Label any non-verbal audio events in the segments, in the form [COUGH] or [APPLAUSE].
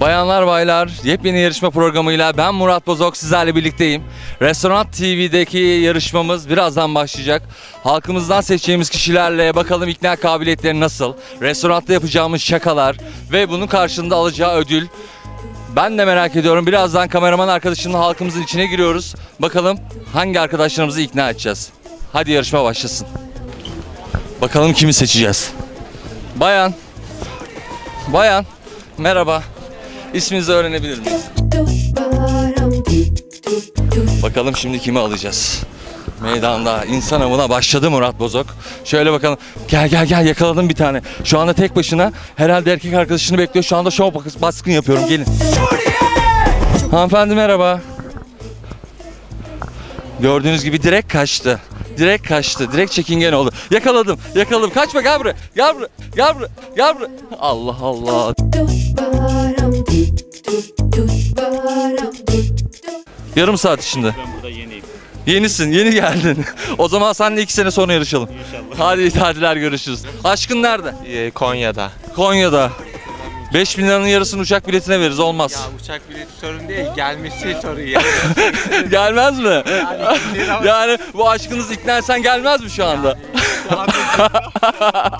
Bayanlar baylar yepyeni yarışma programıyla ben Murat Bozok sizlerle birlikteyim. Restoran TV'deki yarışmamız birazdan başlayacak. Halkımızdan seçeceğimiz kişilerle bakalım ikna kabiliyetleri nasıl, restoranda yapacağımız şakalar ve bunun karşılığında alacağı ödül. Ben de merak ediyorum. Birazdan kameraman arkadaşımla halkımızın içine giriyoruz. Bakalım hangi arkadaşlarımızı ikna edeceğiz. Hadi yarışma başlasın. Bakalım kimi seçeceğiz. Bayan. Bayan. Merhaba. İsminizi öğrenebilir miyiz? Bakalım şimdi kimi alacağız? Meydanda insan avına başladı Murat Bozok. Şöyle bakalım. Gel gel gel yakaladım bir tane. Şu anda tek başına herhalde erkek arkadaşını bekliyor. Şu anda şov bas- baskın yapıyorum. Gelin. Hanımefendi merhaba. Gördüğünüz gibi direkt kaçtı. Direkt kaçtı. Direkt çekingen oldu. Yakaladım. Yakaladım. Kaçma gel buraya. Gel buraya. Gel buraya. Gel buraya. Allah Allah. Yarım saat içinde. Ben burada yeniyim. Yenisin, yeni geldin. [LAUGHS] o zaman seninle iki sene sonra yarışalım. İnşallah. Hadi tadiler görüşürüz. Aşkın nerede? Ee, Konya'da. Konya'da. 5000 liranın yarısını uçak biletine veririz olmaz. Ya uçak bileti sorun değil, gelmesi sorun ya. [LAUGHS] Gelmez mi? lira- yani bu aşkınız ikna etsen gelmez mi şu anda? [LAUGHS]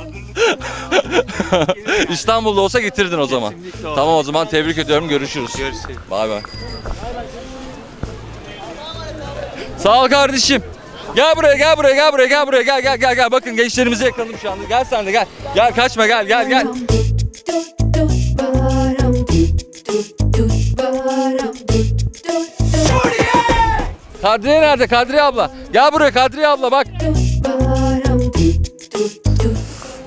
İstanbul'da olsa getirdin o zaman. Kesinlikle olur. Tamam o zaman tebrik ediyorum görüşürüz. Görüşürüz. Bay bay. Sağ ol kardeşim. Gel buraya gel buraya gel buraya gel buraya gel gel gel gel bakın gençlerimizi yakaladım şu anda. Gel sen de gel. Gel kaçma gel gel gel. Kadriye nerede Kadriye abla? Gel buraya Kadriye abla bak.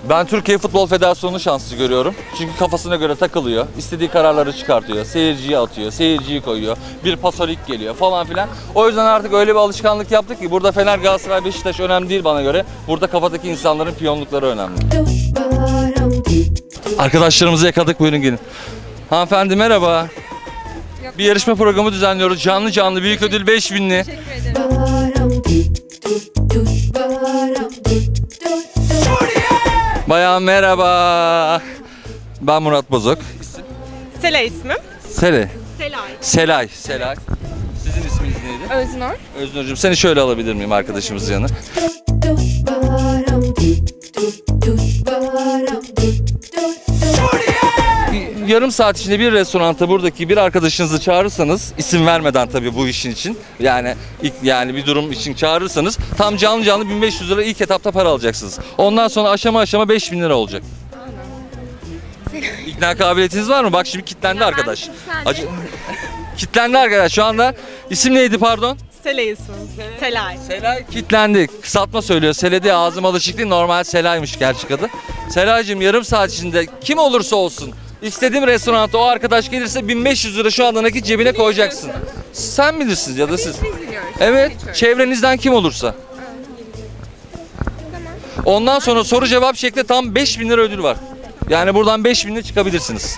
Ben Türkiye Futbol Federasyonu'nu şanslı görüyorum. Çünkü kafasına göre takılıyor. istediği kararları çıkartıyor. Seyirciyi atıyor, seyirciyi koyuyor. Bir pasolik geliyor falan filan. O yüzden artık öyle bir alışkanlık yaptık ki burada Fener, Galatasaray, Beşiktaş önemli değil bana göre. Burada kafadaki insanların piyonlukları önemli. Arkadaşlarımızı yakaladık buyurun gelin. Hanımefendi merhaba. Bir yarışma programı düzenliyoruz. Canlı canlı büyük ödül 5000'li. Bayan merhaba. Ben Murat Bozok. Sela ismim. Sele. Selay. Selay. Selay. Sizin isminiz neydi? Öznur. Öznur'cum seni şöyle alabilir miyim arkadaşımızın yanına? [LAUGHS] Yarım saat içinde bir restoranta buradaki bir arkadaşınızı çağırırsanız isim vermeden tabii bu işin için yani ilk yani bir durum için çağırırsanız tam canlı canlı 1500 lira ilk etapta para alacaksınız. Ondan sonra aşama aşama 5000 lira olacak. İkna kabiliyetiniz var mı? Bak şimdi kitlendi arkadaş. Acı... kitlendi arkadaş şu anda. İsim neydi pardon? Sela ismim. Selay. Selay kitlendi. Kısaltma söylüyor. Sele diye ağzım alışık değil. Normal Selay'mış gerçek adı. Selay'cığım yarım saat içinde kim olursa olsun istediğim restoranta o arkadaş gelirse 1500 lira şu anda nakit cebine koyacaksın. Sen bilirsiniz ya da siz. Evet, çevrenizden kim olursa. Ondan sonra soru cevap şeklinde tam 5000 lira ödül var. Yani buradan 5000 lira çıkabilirsiniz.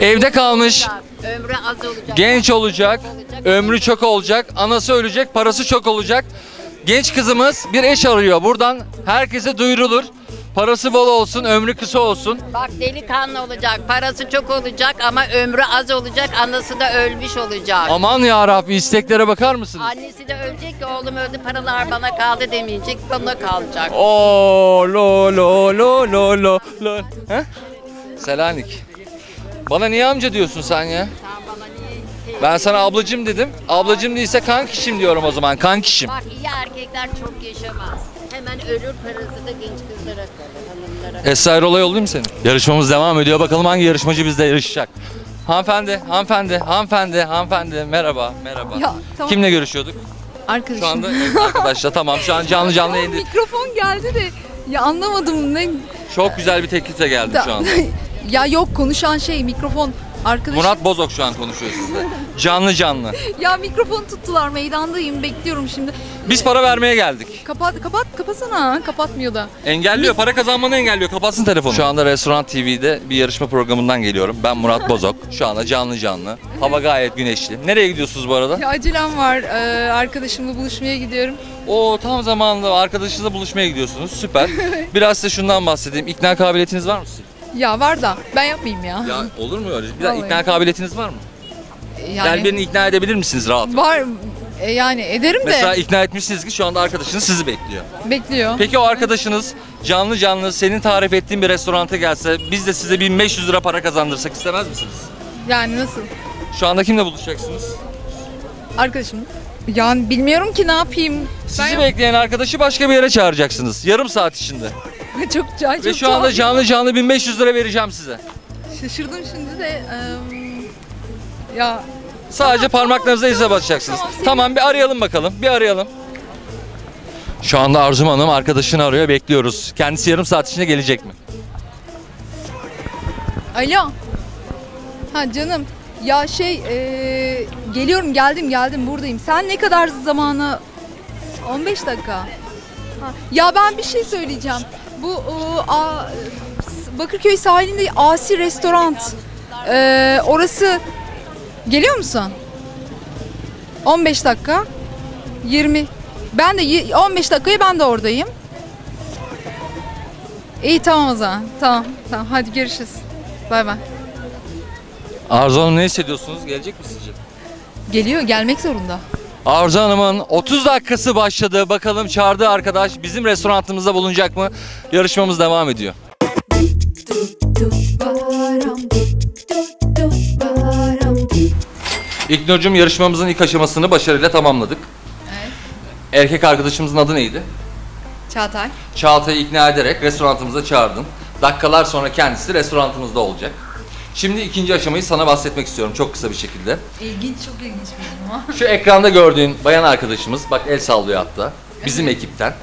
Evde kalmış, Ömrü az olacak. genç olacak, ömrü çok olacak, anası ölecek, parası çok olacak. Genç kızımız bir eş arıyor. Buradan herkese duyurulur. Parası bol olsun, ömrü kısa olsun. Bak delikanlı olacak, parası çok olacak ama ömrü az olacak, anası da ölmüş olacak. Aman ya Rabbi isteklere bakar mısınız? Annesi de ölecek ki oğlum öldü paralar bana kaldı demeyecek, bana kalacak. Oo lo lo lo lo lo lo. He? Selanik. Bana niye amca diyorsun sen ya? Niye Ben sana ablacım dedim. Ablacım değilse kankişim diyorum o zaman. Kankişim. Bak iyi erkekler çok yaşamaz. Hemen ölür parası da genç kızlara kalır, hanımlara. Esra Erol'a yollayayım seni. Yarışmamız devam ediyor. Bakalım hangi yarışmacı bizle yarışacak. Hanımefendi, hanımefendi, hanımefendi, hanımefendi. Merhaba, merhaba. Ya, tamam. Kimle görüşüyorduk? Arkadaşım. Şu anda arkadaşlar tamam şu an canlı canlı Ya yayında. mikrofon geldi de ya anlamadım ne Çok güzel bir teklifle geldim da- şu anda. [LAUGHS] ya yok konuşan şey mikrofon Arkadaşım. Murat Bozok şu an konuşuyor sizle. Canlı canlı. [LAUGHS] Ya mikrofon tuttular meydandayım bekliyorum şimdi. Biz para vermeye geldik. Kapat kapat kapasana. Kapatmıyor da. Engelliyor, para kazanmanı engelliyor. Kapatsın telefonu. Şu anda Restoran TV'de bir yarışma programından geliyorum. Ben Murat Bozok. Şu anda canlı canlı. Hava gayet güneşli. Nereye gidiyorsunuz bu arada? Ya acelem var. Ee, arkadaşımla buluşmaya gidiyorum. O tam zamanında arkadaşınızla buluşmaya gidiyorsunuz. Süper. [LAUGHS] Biraz size şundan bahsedeyim. İkna kabiliyetiniz var mı sizin? Ya var da ben yapmayayım ya. Ya olur mu öyle? Bir Vallahi. ikna kabiliyetiniz var mı? yani Yani birini ikna edebilir misiniz rahat? var e, yani ederim de Mesela ikna etmişsiniz ki şu anda arkadaşınız sizi bekliyor. bekliyor. Peki o arkadaşınız canlı canlı senin tarif ettiğin bir restoranta gelse biz de size 1500 lira para kazandırsak istemez misiniz? Yani nasıl? Şu anda kimle buluşacaksınız? Arkadaşım. Yani bilmiyorum ki ne yapayım. Sizi bekleyen arkadaşı başka bir yere çağıracaksınız. Yarım saat içinde. Çok çok Ve şu anda canlı canlı 1500 lira vereceğim size. şaşırdım şimdi de. eee, ya Sadece parmaklarınıza ize basacaksınız. Tamam bir arayalım bakalım. Bir arayalım. Şu anda Arzum Hanım arkadaşını arıyor. Bekliyoruz. Kendisi yarım saat içinde gelecek mi? Alo. Ha canım. Ya şey eee, geliyorum geldim geldim buradayım. Sen ne kadar zamanı 15 dakika. Ha, Ya ben bir şey söyleyeceğim. Bu o, a, Bakırköy sahilinde Asi Restoran. Eee, orası geliyor musun? 15 dakika. 20. Ben de y- 15 dakikaya ben de oradayım. İyi tamam o zaman. Tamam. Tamam. Hadi görüşürüz. Bay bay. Arzu Hanım ne hissediyorsunuz? Gelecek mi sizce? Geliyor, gelmek zorunda. Arzu Hanım'ın 30 dakikası başladı. Bakalım çağırdığı arkadaş bizim restoranımızda bulunacak mı? Yarışmamız devam ediyor. İlknur'cum yarışmamızın ilk aşamasını başarıyla tamamladık. Evet. Erkek arkadaşımızın adı neydi? Çağatay. Çağatay'ı ikna ederek restoranımıza çağırdın. Dakikalar sonra kendisi restoranımızda olacak. Şimdi ikinci aşamayı sana bahsetmek istiyorum çok kısa bir şekilde. İlginç, çok ilginç bir ama. [LAUGHS] Şu ekranda gördüğün bayan arkadaşımız, bak el sallıyor hatta, bizim ekipten.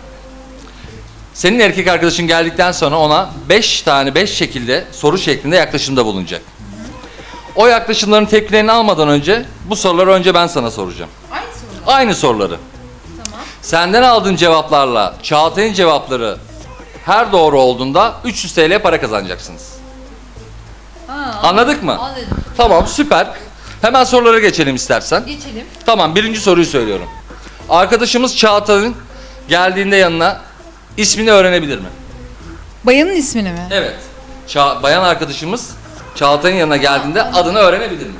Senin erkek arkadaşın geldikten sonra ona 5 tane 5 şekilde soru şeklinde yaklaşımda bulunacak. O yaklaşımların tepkilerini almadan önce bu soruları önce ben sana soracağım. Aynı soru. Aynı soruları. Tamam. Senden aldığın cevaplarla Çağatay'ın cevapları her doğru olduğunda 300 TL para kazanacaksınız. Ha, Anladık mı? Anladım. Tamam süper. Hemen sorulara geçelim istersen. Geçelim. Tamam birinci soruyu söylüyorum. Arkadaşımız Çağatay'ın geldiğinde yanına ismini öğrenebilir mi? Bayanın ismini mi? Evet. Ça- bayan arkadaşımız Çağatay'ın yanına geldiğinde adını öğrenebilir mi?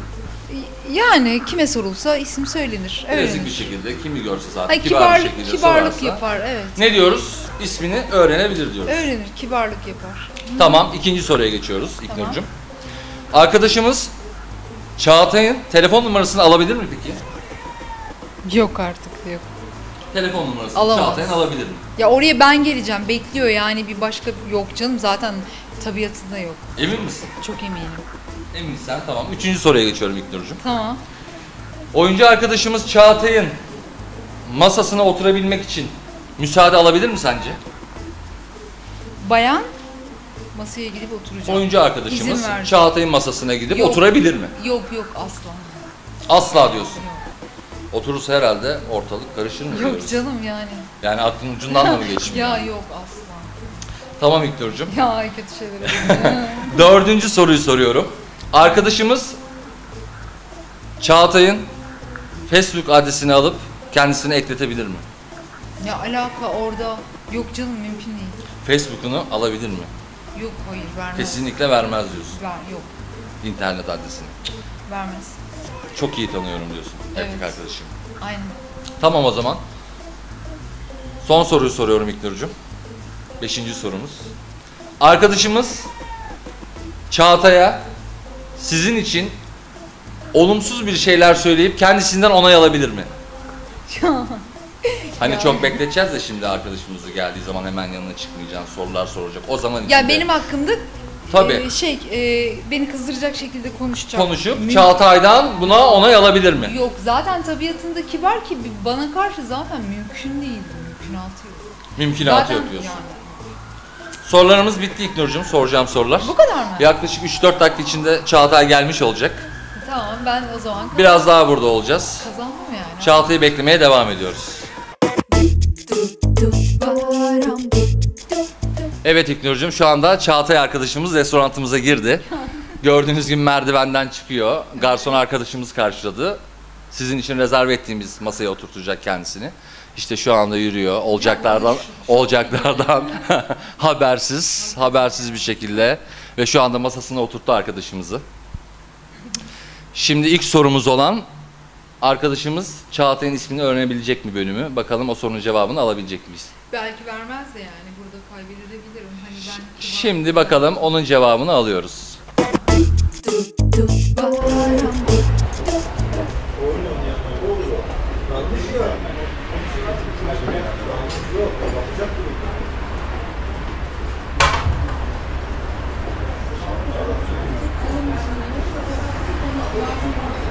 Yani kime sorulsa isim söylenir. Klasik bir Öğrenir. şekilde kimi görse zaten Ay, kibar bir kibarlık, şekilde kibarlık sorarsa. yapar evet. Ne diyoruz? İsmini öğrenebilir diyoruz. Öğrenir, kibarlık yapar. Tamam ikinci soruya geçiyoruz İknur'cum. Arkadaşımız Çağatay'ın telefon numarasını alabilir mi peki? Yok artık yok. Telefon numarasını Alamaz. Çağatay'ın alabilir mi? Ya oraya ben geleceğim. Bekliyor yani bir başka yok canım zaten tabiatında yok. Emin misin? Çok eminim. Eminsen tamam. Üçüncü soruya geçiyorum İknur'cum. Tamam. Oyuncu arkadaşımız Çağatay'ın masasına oturabilmek için müsaade alabilir mi sence? Bayan masaya gidip oturacak. Oyuncu arkadaşımız İzin. Çağatay'ın masasına gidip Yok. oturabilir mi? Yok yok asla. Asla diyorsun. Yok. Oturursa herhalde ortalık karışır mı Yok diyoruz. canım yani. Yani aklın ucundan da mı [LAUGHS] geçmiyor? Ya yok asla. Tamam İknur'cum. Ya kötü şeyler. [LAUGHS] Dördüncü soruyu soruyorum. Arkadaşımız Çağatay'ın Facebook adresini alıp kendisine ekletebilir mi? ya alaka orada yok canım mümkün değil. Facebook'unu alabilir mi? Yok hayır vermez. Kesinlikle vermez diyorsun Ver, yok internet adresini. vermez. Çok iyi tanıyorum diyorsun erkek Evet. arkadaşım. Aynen. Tamam o zaman. Son soruyu soruyorum İknur'cum. Beşinci sorumuz. Arkadaşımız Çağatay'a sizin için olumsuz bir şeyler söyleyip kendisinden onay alabilir mi? [LAUGHS] Hani çok bekleteceğiz de şimdi arkadaşımızı geldiği zaman hemen yanına çıkmayacaksın, sorular soracak. O zaman içinde Ya benim hakkımda Tabii. e, şey e, beni kızdıracak şekilde konuşacak. konuşup Müm- Çağatay'dan buna onay alabilir mi? Yok zaten tabiatında kibar ki bana karşı zaten mümkün değil. Mümkünatı yok. Mümkünatı zaten yok diyorsun. yani. Sorularımız bitti İknur'cum. Soracağım sorular. Bu kadar mı? Yaklaşık 3-4 dakika içinde Çağatay gelmiş olacak. Tamam ben o zaman Biraz daha burada olacağız. kazandım yani. Çağatay'ı beklemeye devam ediyoruz. Evet İknur'cum şu anda Çağatay arkadaşımız restoranımıza girdi. Gördüğünüz gibi merdivenden çıkıyor. Garson arkadaşımız karşıladı. Sizin için rezerve ettiğimiz masaya oturtacak kendisini. İşte şu anda yürüyor. Olacaklardan olacaklardan [LAUGHS] habersiz, habersiz bir şekilde ve şu anda masasına oturttu arkadaşımızı. Şimdi ilk sorumuz olan arkadaşımız Çağatay'ın ismini öğrenebilecek mi bölümü? Bakalım o sorunun cevabını alabilecek miyiz? Belki vermez de yani burada kaybedebilirim. Şimdi bakalım onun cevabını alıyoruz.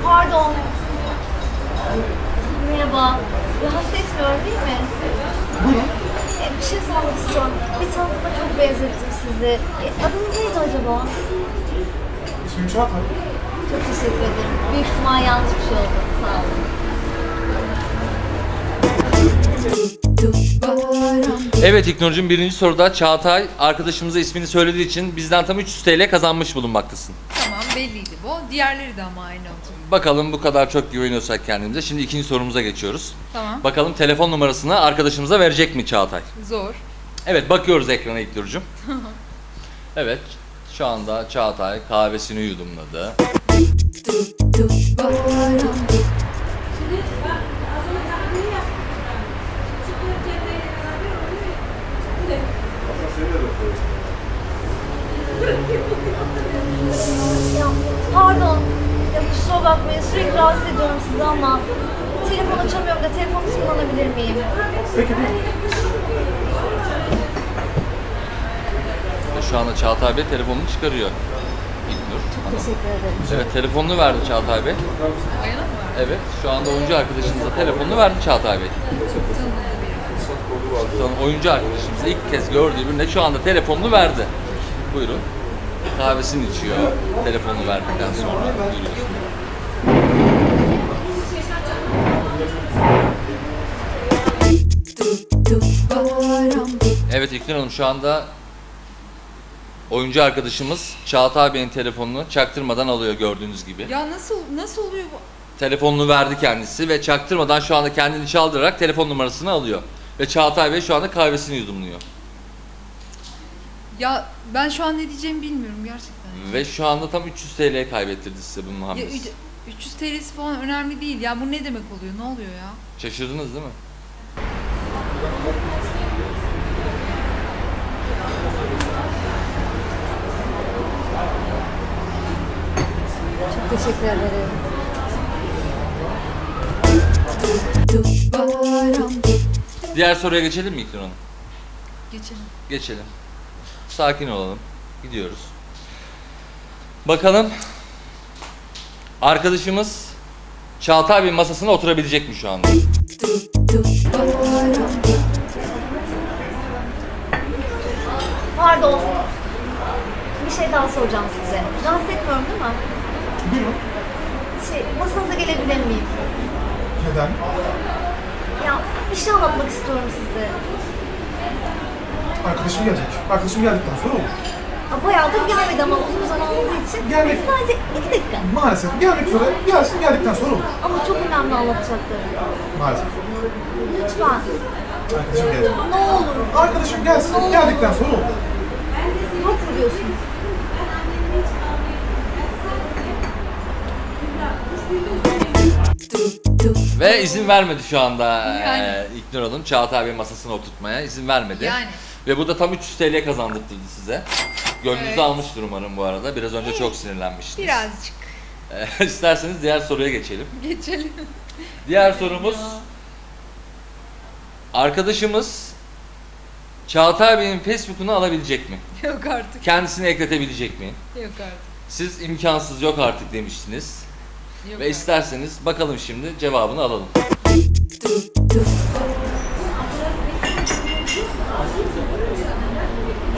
Pardon. Merhaba. Rahatsız etmiyorum değil mi? Buyurun. Bir şey sormak istiyorum. Bir tanıdıkla çok benzettim sizi. E, adınız neydi acaba? İsmim Çağatay. Çok teşekkür ederim. Büyük ihtimal yanlış bir şey oldu. Sağ olun. Evet İknur'cum birinci soruda Çağatay arkadaşımıza ismini söylediği için bizden tam 300 TL kazanmış bulunmaktasın. Tamam belliydi bu. Diğerleri de ama aynı oldu. Bakalım bu kadar çok güveniyorsak kendimize. Şimdi ikinci sorumuza geçiyoruz. Tamam. Bakalım telefon numarasını arkadaşımıza verecek mi Çağatay? Zor. Evet bakıyoruz ekrana İknur'cum. Evet şu anda Çağatay kahvesini yudumladı. Pardon. Kusura bakmayın. Sürekli rahatsız ediyorum sizi ama telefon açamıyorum da telefonunuzu kullanabilir miyim? Ve şu anda Çağatay Bey telefonunu çıkarıyor. İknur. Hanım. Teşekkür ederim. Evet telefonunu verdi Çağatay Bey. Evet şu anda oyuncu arkadaşımıza telefonunu verdi Çağatay Bey. Sonra oyuncu arkadaşımıza ilk kez gördüğü birine şu anda telefonunu verdi. Buyurun. Kahvesini içiyor. Telefonunu verdikten sonra buyuruyorsun. Evet İlknur Hanım şu anda oyuncu arkadaşımız Çağatay Bey'in telefonunu çaktırmadan alıyor gördüğünüz gibi. Ya nasıl nasıl oluyor bu? Telefonunu verdi kendisi ve çaktırmadan şu anda kendini çaldırarak telefon numarasını alıyor. Ve Çağatay Bey şu anda kahvesini yudumluyor. Ya ben şu an ne diyeceğimi bilmiyorum gerçekten. Ve şu anda tam 300 TL kaybettirdi size bunun Ya hamlesi. üc- 300 TL'si falan önemli değil. Ya bu ne demek oluyor? Ne oluyor ya? Şaşırdınız değil mi? Teşekkür ederim. Diğer soruya geçelim mi İlknur Hanım? Geçelim. Geçelim. Sakin olalım. Gidiyoruz. Bakalım arkadaşımız Çağatay Bey'in masasına oturabilecek mi şu anda? Pardon. Bir şey daha soracağım size. Rahatsız etmiyorum değil mi? Buyurun. Şey, masanıza gelebilir miyim? Neden? Ya bir şey anlatmak istiyorum size. Arkadaşım gelecek. Arkadaşım geldikten sonra olur. Ya bayağıdır gelmedi ama uzun zaman olduğu için. Gelmek- Sadece iki dakika. Maalesef gelmek üzere. Gelsin geldikten sonra olur. Ama çok önemli anlatacaklarım. Maalesef. Lütfen. Arkadaşım gelecek. Ne olur. Arkadaşım gelsin. Geldikten sonra olur. Yok mu diyorsun? Ve izin vermedi şu anda Yani. eee İlknur Hanım Çağatay Bey masasına oturtmaya izin vermedi. Yani. Ve bu da tam 300 TL kazandırdı size. Gönlünüzü Evet. almıştır umarım bu arada. Biraz önce çok sinirlenmiştiniz. Birazcık. Eee, [LAUGHS] İsterseniz diğer soruya geçelim. Geçelim. Diğer sorumuz arkadaşımız Çağatay Bey'in Facebook'unu alabilecek mi? Yok artık. Kendisini ekletebilecek mi? Yok artık. Siz imkansız yok artık demiştiniz. Yok Ve isterseniz bakalım şimdi cevabını alalım.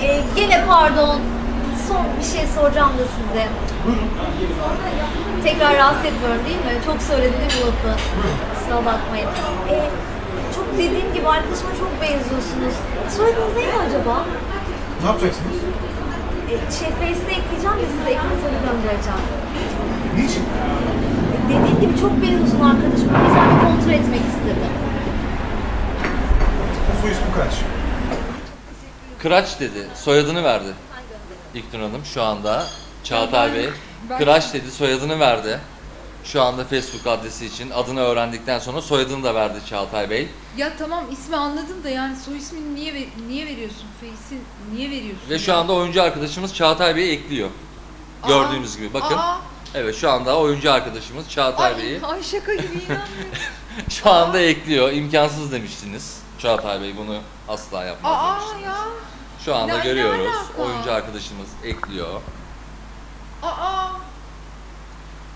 Ee, pardon. Son bir şey soracağım da size. Tekrar rahatsız etmiyorum değil mi? Çok söyledim değil mi bu lafı? Kusura bakmayın. Ee, çok dediğim gibi arkadaşıma çok benziyorsunuz. Soyadınız neydi acaba? Ne yapacaksınız? Ee, şey Face'te ekleyeceğim de size ekranı göndereceğim. Niçin? Dediğim gibi çok benziyorsun arkadaşım. O yüzden bir kontrol etmek istedim. Soy ismi kaç? Kıraç dedi. Soyadını verdi. İlknur Hanım şu anda. Çağatay Bey. ben- Kıraç dedi. Soyadını verdi. Şu anda Facebook adresi için adını öğrendikten sonra soyadını da verdi Çağatay Bey. Ya tamam ismi anladım da yani soy ismini niye ver- niye veriyorsun? Face'i niye veriyorsun? Ve şu anda oyuncu arkadaşımız Çağatay Bey'i ekliyor. Gördüğünüz gibi bakın. Aa, Evet şu anda oyuncu arkadaşımız Çağatay ay, Bey'i ay şaka gibi inanmıyorum. [LAUGHS] şu anda ekliyor. İmkansız demiştiniz. Çağatay Bey bunu asla yapmaz Aa demiştiniz. ya. Şu anda Ne- ne görüyoruz. alaka? Oyuncu arkadaşımız ekliyor. Aa.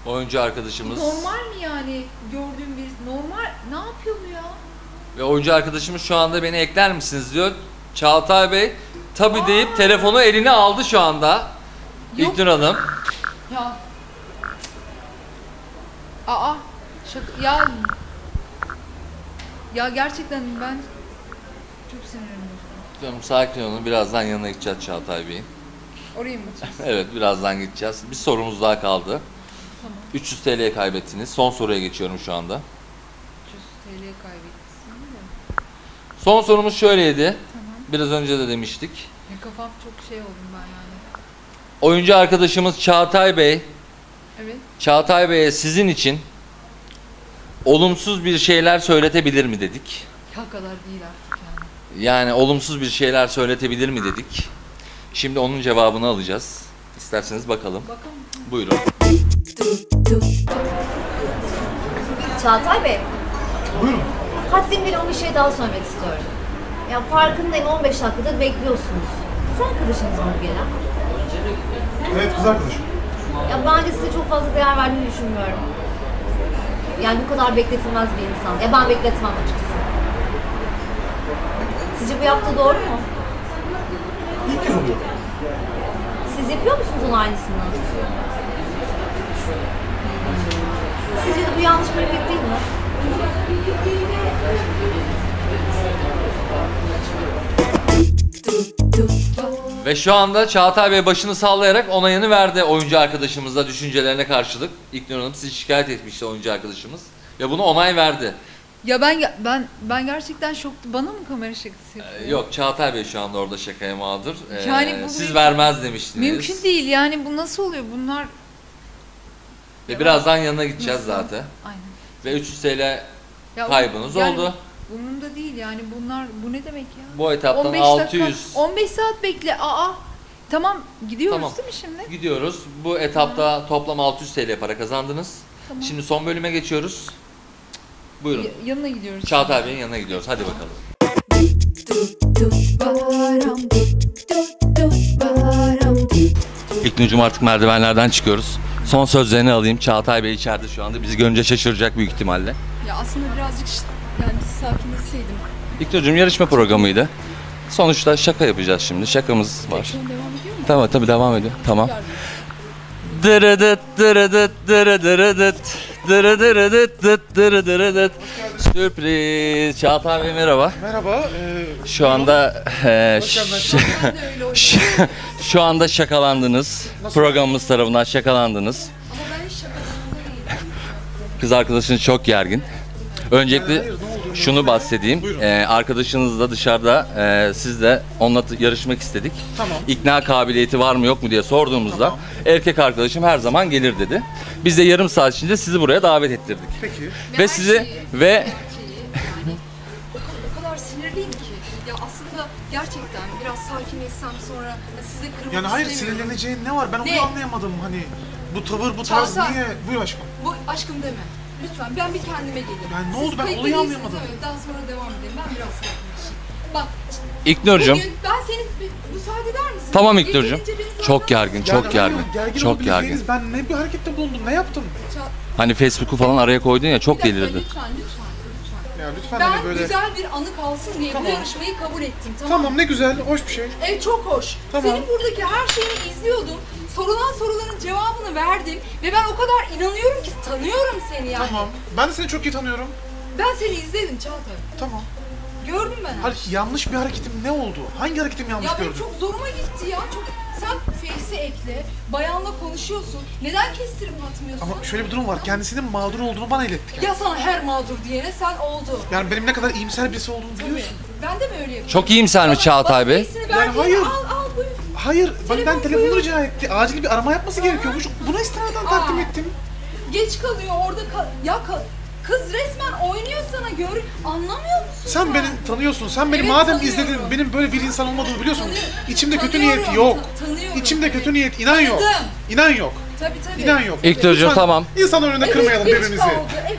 Oyuncu arkadaşımız Normal mi yani gördüğüm bir normal ne yapıyor bu ya? ve oyuncu arkadaşımız şu anda beni ekler misiniz diyor. Çağatay Bey tabi deyip telefonu eline aldı şu anda. Yok. İlknur Hanım. Ya. Aa. Şaka ya. Ya gerçekten ben çok sinirlendim. Canım sakin olun. Birazdan yanına gideceğiz Çağatay Bey'in. Oraya mı [LAUGHS] gideceğiz? Evet birazdan gideceğiz. Bir sorumuz daha kaldı. Tamam. 300 TL kaybettiniz. Son soruya geçiyorum şu anda. 300 TL kaybettim de. Son sorumuz şöyleydi. Tamam. Biraz önce de demiştik. Ya kafam çok şey oldum ben yani. Oyuncu arkadaşımız Çağatay Bey, Evet. Çağatay Bey'e sizin için olumsuz bir şeyler söyletebilir mi dedik. Ya kadar değil artık yani. Yani olumsuz bir şeyler söyletebilir mi dedik. Şimdi onun cevabını alacağız. İsterseniz bakalım. Bakalım. Buyurun. Çağatay Bey, Buyurun. haddim bile bir şey daha söylemek istiyorum. Ya farkındayım 15 dakikadır bekliyorsunuz. Kız arkadaşınız mı bu gelen? Evet kız arkadaşım. Ya bence size çok fazla değer verdiğini düşünmüyorum. Yani bu kadar bekletilmez bir insan. Ya ben bekletmem açıkçası. Sizce bu yaptığı doğru mu? İlk kez oluyor. Siz yapıyor musunuz onun aynısını? Sizce de bu yanlış bir hareket değil mi? Ve şu anda Çağatay Bey başını sallayarak onayını verdi oyuncu arkadaşımıza düşüncelerine karşılık. İlknur Hanım sizi şikayet etmişti oyuncu arkadaşımız. Ve bunu onay verdi. Ya ben ben ben gerçekten şok. Bana mı kamera şakası yapıyor? Ee, Yok Çağatay Bey şu anda orada şakaya mağdur. Ee, Yani bu siz vermez demiştiniz. Mümkün değil yani bu nasıl oluyor bunlar? Ve birazdan yanına gideceğiz Nasıl? zaten. Aynen. Ve 300 TL Ya kaybınız yani oldu. Umurumda değil yani bunlar bu ne demek ya? Bu etaptan 15 600 dakika 15 saat bekle. Aa. Tamam gidiyoruz Tamam. değil mi şimdi? gidiyoruz. Bu etapta toplam 600 TL para kazandınız. Tamam. Şimdi son bölüme geçiyoruz. Buyurun. Y- yanına gidiyoruz. Çağatay Bey'in yanına gidiyoruz. Hadi bakalım. İlknur'cum artık merdivenlerden çıkıyoruz. Son sözlerini alayım. Çağatay Bey içeride şu anda. Bizi görünce şaşıracak büyük ihtimalle. Ya aslında birazcık yani bir sakinleşseydim. İlknur'cum yarışma programıydı. Sonuçta şaka yapacağız şimdi. Şakamız var. Şu an devam ediyor mu? Tamam tabii devam ediyor. Tamam. Dırıdıt dırıdıt dırıdırıdıt dırıdırıdıt dıt dırıdırıdıt Sürpriz. Çağatay Bey merhaba. Merhaba. Ee, Şu anda e, ş- Ben de öyle ş- şu anda şakalandınız. Programımız tarafından şakalandınız. Ama ben [LAUGHS] değilim. Kız arkadaşınız çok gergin. Öncelikle şunu bahsedeyim. Ee, arkadaşınız da dışarıda e, siz de onunla t- yarışmak istedik. Tamam. İkna kabiliyeti var mı yok mu diye sorduğumuzda erkek arkadaşım her zaman gelir dedi. Biz de yarım saat içinde sizi buraya davet ettirdik. peki. Ve sizi ve Yani o kadar, sinirliyim ki. Ya aslında gerçekten biraz sakinleşsem sonra size kırmak Yani hayır istemiyorum. sinirleneceğin ne var? Ben onu Ne? anlayamadım hani. Bu tavır, bu tarz Çağatay. niye? Buyur aşkım. Bu aşkım deme. Lütfen ben bir kendime geleyim. Yani ne oldu? Ben olayı anlayamadım. evet. Daha sonra devam edelim. Ben biraz sakinleşeyim. Bak İknur'cum bugün ben senin müsaade eder misin? Tamam İknur'cum. Çok gergin, çok gergin. gergin Çok gergin. Ben ne bir harekette bulundum? Ne yaptım? Hani Facebook'u falan araya koydun ya çok Bir dakika, delirdi. Lütfen lütfen lütfen. Ya lütfen Ben hani böyle... güzel bir anı kalsın diye Tamam. bu yarışmayı kabul ettim. Tamam. Tamam ne güzel, hoş bir şey. Evet çok hoş. Tamam. Senin buradaki her şeyini izliyordum. Sorulan soruların cevabını verdin ve ben o kadar inanıyorum ki tanıyorum seni yani. Tamam. Ben de seni çok iyi tanıyorum. Ben seni izledim Çağatay. Tamam. Gördüm ben. Hayır yanlış bir hareketim ne oldu? Hangi hareketim yanlış Ya gördün? çok zoruma gitti ya. Çok sen Face'i ekle. Bayanla konuşuyorsun. Neden kestirip atmıyorsun? Ama şöyle bir durum var. Kendisinin mağdur olduğunu bana iletti. Yani. Ya sana her mağdur diyene sen oldu. yani benim ne kadar iyimser birisi olduğumu Tabii. biliyorsun. Ben de mi öyle yapıyorum? Çok iyimser mi Çağatay Bey? Yani hayır. Al al buyur. Hayır, benden Telefon telefonu rica etti. Acil bir arama yapması gerekiyormuş. Buna istinaden takdim ettim. Geç kalıyor orada. ka- ya ka- kız resmen oynuyor sana gör. Anlamıyor musun? Sen beni tanıyorsun. Sen beni Evet, madem tanıyorum. izledin, benim böyle bir insan olmadığımı biliyorsun. Tanıyorum. İçimde kötü Tanıyorum, niyet yok. ta- tanıyorum. İçimde kötü niyet, inan yok. Tanıdım. İnan yok. Tabii tabii. İnan yok. İlknurcuğum, Lütfen tamam. İnsan önünde Evet, kırmayalım geç birbirimizi. kaldı. Evet geç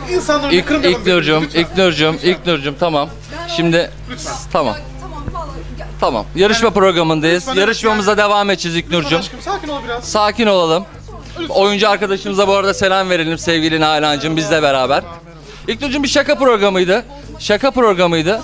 kaldı. İnsanın önünde İlk, kırmayalım İlknur'cum, birbirimizi. Lütfen. İlknur'cum, İlknur'cum tamam. Ben Şimdi Lütfen. tamam. Tamam. Yarışma programındayız. Lütfen, Yarışmamıza devam edeceğiz aşkım sakin ol biraz. Sakin olalım. Oyuncu arkadaşımıza bu arada selam verelim sevgili Nalan'cığım bizle beraber. İlknur'cum bir şaka programıydı. Şaka programıydı.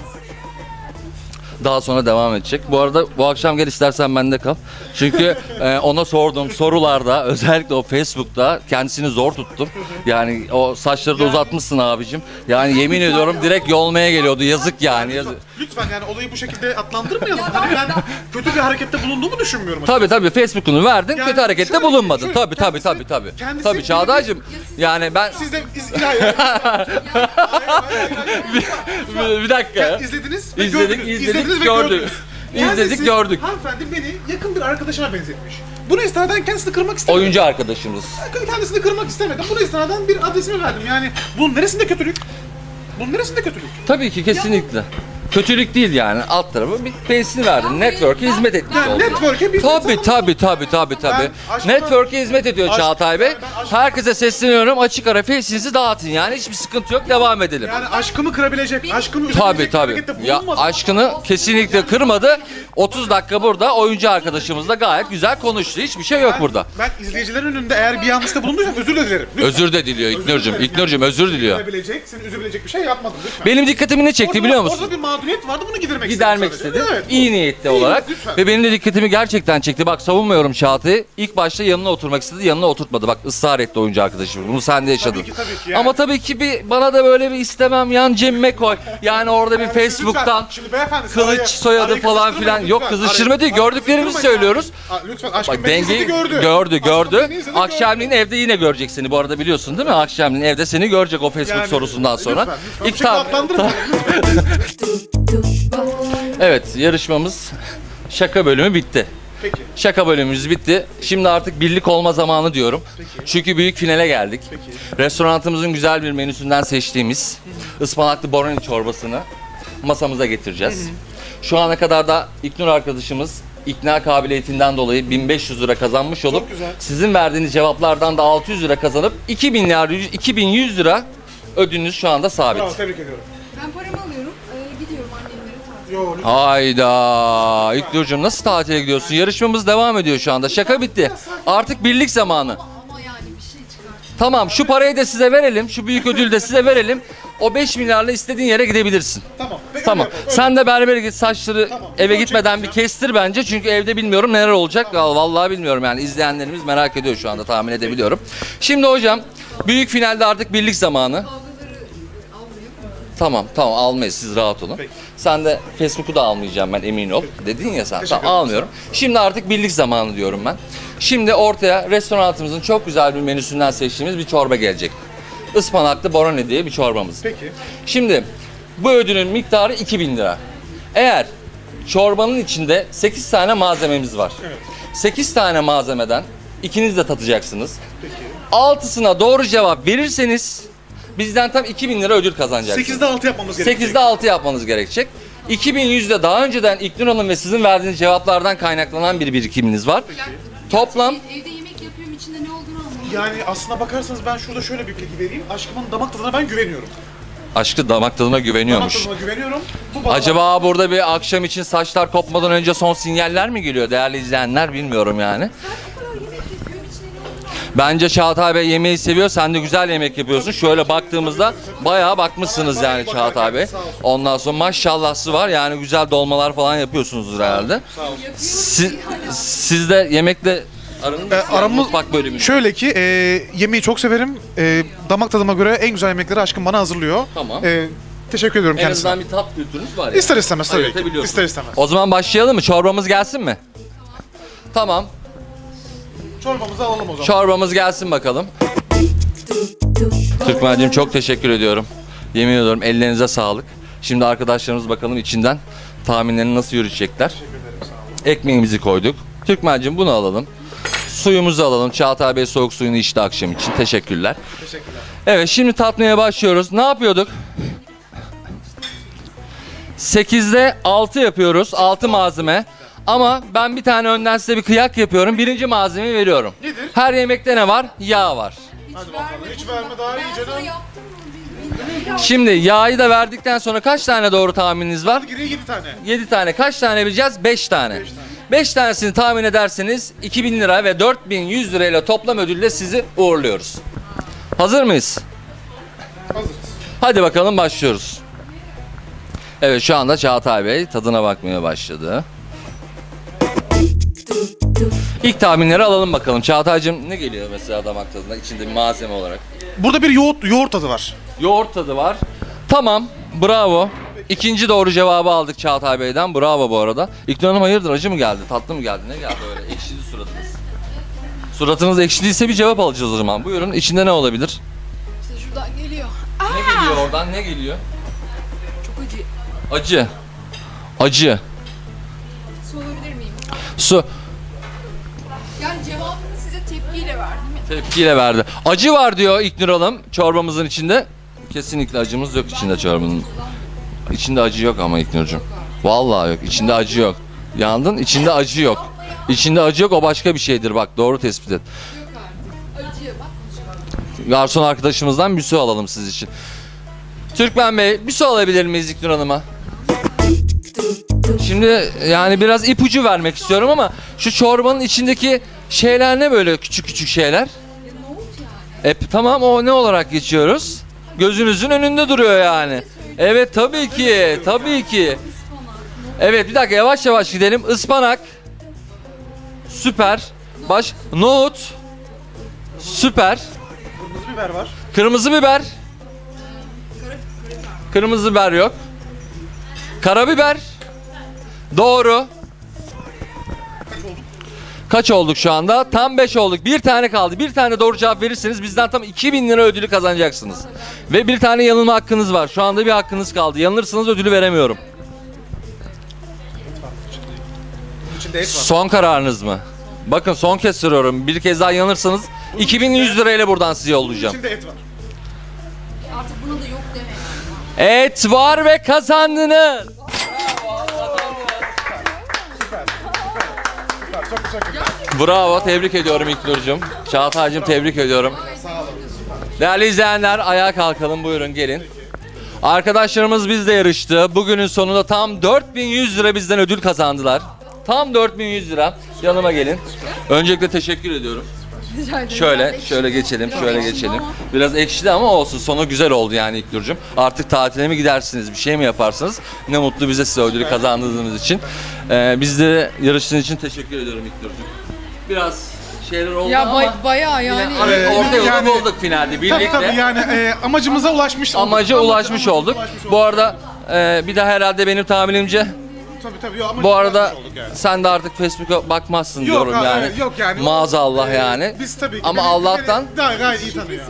Daha sonra devam edecek. Bu arada bu akşam gel istersen bende kal. Çünkü [LAUGHS] e, ona sorduğum sorularda özellikle o Facebook'ta kendisini zor tuttum. Yani o saçları da uzatmışsın abicim. Yani yemin ediyorum direkt yolmaya geliyordu. Yazık yani. Yazık. Lütfen yani olayı bu şekilde adlandırmayalım. Ya hani ben- kötü bir harekette bulunduğumu düşünmüyorum. Tabii tabii Facebook'unu verdin. Yani kötü harekette şöyle- bulunmadın. şöyle tabii tabii kendisi- tabii tabii. kendisi Tabii Çağday'cığım. Yani ben Siz de iz, hayır, hayır, hayır, hayır, hayır. bir, bir dakika. Ya, izlediniz ve İzledik, gördünüz. izledik, İzlediniz ve gördük. gördünüz. İzledik, Kendisi, gördük. Hanımefendi beni yakın bir arkadaşına benzetmiş. Buna istinaden kendisini kırmak istemedim. Oyuncu arkadaşımız. Kendisini kırmak istemedim. Buna istinaden bir adresimi verdim. Yani bunun neresinde kötülük? Bunun neresinde kötülük? Tabii ki kesinlikle. Kötülük değil yani alt tarafı bir face'ini verdin. Network'e hizmet etmiş Yani oldun. network'e bir Tabii tabii tabii tabii tabii. Network'e hizmet ediyor Aşk- Çağatay Bey. Herkese sesleniyorum. Açık ara face'inizi dağıtın yani hiçbir sıkıntı yok. Devam edelim. Yani aşkımı kırabilecek, aşkımı Tabii tabii. Ya aşkını kesinlikle kırmadı. 30 dakika burada oyuncu arkadaşımızla gayet güzel konuştu. Hiçbir şey yok Ben- burada. Ben izleyicilerin önünde eğer bir yanlışta bulunduysam özür de dilerim. Lütfen. Özür de diliyor İlknur'cum. dilerim. İlknur'cum özür diliyor. Üzebilecek, seni üzebilecek bir şey yapmadım lütfen. Benim dikkatimi ne çekti Orada- biliyor musun? Orada bir mağduriyet vardı bunu gidermek gidermek istedim sadece. istedi. Evet. İyi niyetli İyi, olarak. lütfen. Ve benim de dikkatimi gerçekten çekti. Bak savunmuyorum Çağatay'ı. İlk başta yanına oturmak istedi. Yanına oturtmadı. Bak ısrar etti oyuncu arkadaşım. Bunu sen de yaşadın. Tabii ki, tabii ki yani. Ama tabii ki bir bana da böyle bir istemem yan cebime koy. Yani orada bir Yani Facebook'tan şimdi beyefendi, kılıç arayı- soyadı arayı falan filan. Yok kızıştırma değil. Gördüklerimizi söylüyoruz. Aa, lütfen aşkım Bak dengeyi gördü. gördü gördü. Akşamleyin evde yine görecek seni. Bu arada biliyorsun değil mi? Akşamleyin evde seni görecek o Facebook sorusundan sonra. İlk Bu [LAUGHS] Evet yarışmamız şaka bölümü bitti. Peki. Şaka bölümümüz bitti. Şimdi artık birlik olma zamanı diyorum. Çünkü büyük finale geldik. Restoranımızın güzel bir menüsünden seçtiğimiz ıspanaklı borani çorbasını masamıza getireceğiz. Şu ana kadar da İknur arkadaşımız ikna kabiliyetinden dolayı 1500 lira kazanmış olup sizin verdiğiniz cevaplardan da 600 lira kazanıp 2000 lira 2100 lira ödülünüz şu anda sabit. Bravo tebrik ediyorum. Ben paramı alıyorum. Ee, gidiyorum annemlere tatil. Yo. Hayda. İlknur'cum nasıl tatile gidiyorsun? Yarışmamız devam ediyor şu anda. Şaka bitti. Artık birlik zamanı. Tamam şu parayı da size verelim. Şu büyük ödülü de size verelim. O 5 milyarla istediğin yere gidebilirsin. Tamam. Öyle Tamam. yapalım, öyle. Sen de berbere git saçları Tamam. eve gitmeden bir çekeceğim. kestir bence. Çünkü evde bilmiyorum neler olacak. Vallahi bilmiyorum yani. izleyenlerimiz merak ediyor şu anda tahmin edebiliyorum. Şimdi hocam büyük finalde artık birlik zamanı. Tamam tamam almayız siz rahat olun. Peki. Sen de Facebook'u da almayacağım ben emin ol. Dedin ya sen. Tamam, almıyorum. Şimdi artık birlik zamanı diyorum ben. Şimdi ortaya restoranımızın çok güzel bir menüsünden seçtiğimiz bir çorba gelecek. Ispanaklı borani diye bir çorbamız. Peki. Şimdi bu ödülün miktarı 2000 lira. Eğer çorbanın içinde 8 tane malzememiz var. Evet. 8 tane malzemeden ikiniz de tadacaksınız. Peki. Altısına doğru cevap verirseniz bizden tam 2000 lira ödül kazanacaksınız. 8'de 6 yapmamız gerekecek. 8'de 6 yapmanız gerekecek. 2100'de daha önceden İknur Hanım ve sizin verdiğiniz cevaplardan kaynaklanan bir birikiminiz var. Toplam Evde yemek yapıyorum içinde ne olduğunu anlamadım. Yani aslına bakarsanız ben şurada şöyle bir bilgi vereyim. Aşkımın damak tadına ben güveniyorum. aşkı damak tadına Damak güveniyormuş. tadına güveniyorum. Bu bana- Acaba burada bir akşam için saçlar kopmadan önce son sinyaller mi geliyor değerli izleyenler bilmiyorum yani. Sen o kadar yemek yapıyorum içinde ne olduğunu Bence Çağatay Bey yemeği seviyor. Sen de güzel yemek yapıyorsun. Şöyle baktığımızda bayağı bakmışsınız yani Çağatay Bey. Ondan sonra maşallahsı var. Yani güzel dolmalar falan yapıyorsunuzdur herhalde. Siz, siz de yemekle aranız E, yani aramız mutfak bölümü. şöyle ki e, yemeği çok severim. E, damak tadıma göre en güzel yemekleri aşkım bana hazırlıyor. Tamam. E, teşekkür ediyorum En kendisine. azından bir tat kültürünüz var ya. İster istemez tabii ki. İster istemez. O zaman başlayalım mı? Çorbamız gelsin mi? Tamam. Çorbamızı alalım o zaman. Çorbamız gelsin bakalım. Türkmen'cim çok teşekkür ediyorum. Yemin ediyorum ellerinize sağlık. Şimdi arkadaşlarımız bakalım içinden tahminlerini nasıl yürütecekler. Ekmeğimizi koyduk. Türkmen'cim bunu alalım. Suyumuzu alalım. Çağatay Bey soğuk suyunu içti akşam için. Teşekkürler. Teşekkürler. Evet şimdi tatmaya başlıyoruz. Ne yapıyorduk? 8'de 6 yapıyoruz. 6 malzeme. Ama ben bir tane önden size bir kıyak yapıyorum. Birinci malzemeyi veriyorum. Nedir? Her yemekte ne var? Yağ var. Hadi bakalım. Hiç verme daha iyi canım. Şimdi yağı da verdikten sonra kaç tane doğru tahmininiz var? Geriye 7 tane. 7 tane. Kaç tane bileceğiz? 5 tane. 5 tanesini tahmin ederseniz 2000 lira ve 4100 lirayla toplam ödülle sizi uğurluyoruz. Hazır mıyız? Hazırız. Hadi bakalım başlıyoruz. Evet şu anda Çağatay Bey tadına bakmaya başladı. İlk tahminleri alalım bakalım. Çağatay'cığım ne geliyor mesela damak tadına içinde bir malzeme olarak? Burada bir yoğurt, yoğurt tadı var. Yoğurt tadı var. Tamam. Bravo. İkinci doğru cevabı aldık Çağatay Bey'den. Bravo bu arada. İknur Hanım hayırdır acı mı geldi? Tatlı mı geldi? Ne geldi öyle? [LAUGHS] Ekşidi suratınız. Suratınız ekşidiyse bir cevap alacağız o zaman. Buyurun. İçinde ne olabilir? İşte şuradan geliyor. Ne geliyor oradan? Ne geliyor? Çok acı. Acı. Acı. Su alabilir miyim? Su. Yani cevabını size tepkiyle verdim. Tepkiyle verdi. Acı var diyor İknur Hanım çorbamızın içinde. Kesinlikle acımız yok içinde çorbanın. İçinde acı yok ama İknur'cum. Vallahi yok. İçinde acı yok. Yandın. İçinde acı yok. İçinde acı yok o başka bir şeydir bak doğru tespit et. Garson arkadaşımızdan bir su alalım siz için. Türkmen Bey bir su alabilir miyiz İknur Hanım'a? Şimdi yani biraz ipucu vermek istiyorum ama şu çorbanın içindeki şeyler ne böyle küçük küçük şeyler? E tamam o ne olarak geçiyoruz? Gözünüzün önünde duruyor yani. Evet tabii ki, tabii ki. Evet bir dakika yavaş yavaş gidelim. Ispanak. Süper. Baş nohut. Süper. Kırmızı biber var. Kırmızı biber. Kırmızı biber yok. Karabiber. Doğru. Kaç olduk şu anda? Tam 5 olduk. Bir tane kaldı. Bir tane doğru cevap verirseniz bizden tam 2000 lira ödülü kazanacaksınız. Ve bir tane yanılma hakkınız var. Şu anda bir hakkınız kaldı. Yanılırsanız ödülü veremiyorum. Bunun içinde et var. Son kararınız mı? Bakın son kez soruyorum. Bir kez daha yanılırsanız 2100 lirayla buradan sizi yollayacağım. İçinde et var. Artık buna da yok deme. Et var ve kazandınız. Bravo, tebrik ediyorum İlknur'cum. Çağatay'cım tebrik ediyorum. Değerli izleyenler ayağa kalkalım buyurun gelin. Arkadaşlarımız bizle yarıştı. Bugünün sonunda tam 4100 lira bizden ödül kazandılar. Tam 4100 lira. Yanıma gelin. Öncelikle teşekkür ediyorum. Şöyle, şöyle geçelim, şöyle geçelim. Biraz ekşidi ama olsun. Sonu güzel oldu yani İlknur'cum. Artık tatile mi gidersiniz, bir şey mi yaparsınız? Ne mutlu bize size ödülü kazandırdığınız için. Ee, biz de yarıştığınız için teşekkür ediyorum İlknur'cum. Biraz şeyler oldu Ya ama... bay, bayağı yani. Yine Ee, orta yolu yani- bulduk finalde Tabii birlikte. tabii yani e, amacımıza ulaşmış olduk. Amaca ulaşmış amacımıza olduk. ulaşmış Bu arada e, bir de herhalde benim tahminimce Tabii tabii. Yok, bu arada ulaşmış olduk yani. sen de artık Facebook'a bakmazsın Yok, diyorum ha, yani. yok yani. Maazallah Ee, yani. Biz tabii ki. Ama beni- Allah'tan beni Daha gayet iyi tanıyor.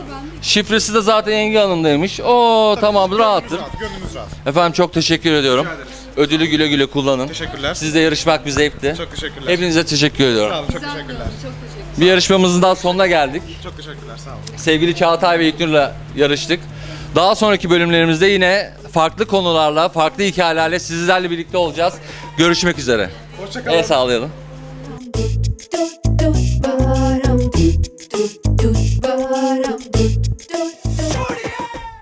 şifresi de zaten Yenge Hanım'daymış. Oo tamam Gönlümüz rahattır. rahat, Gönlümüz rahat. Efendim çok teşekkür ediyorum. Rica ederiz. Ödülü güle güle kullanın. Teşekkürler. Sizle yarışmak bir zevkti. Çok teşekkürler. Hepinize teşekkür ediyorum. Sağ olun, çok teşekkürler. Bir yarışmamızın daha sonuna geldik. Çok teşekkürler, sağ olun. Sevgili Çağatay ve İlknur'la yarıştık. Daha sonraki bölümlerimizde yine farklı konularla, farklı hikayelerle sizlerle birlikte olacağız. Görüşmek üzere. Hoşçakalın. El sağlayalım.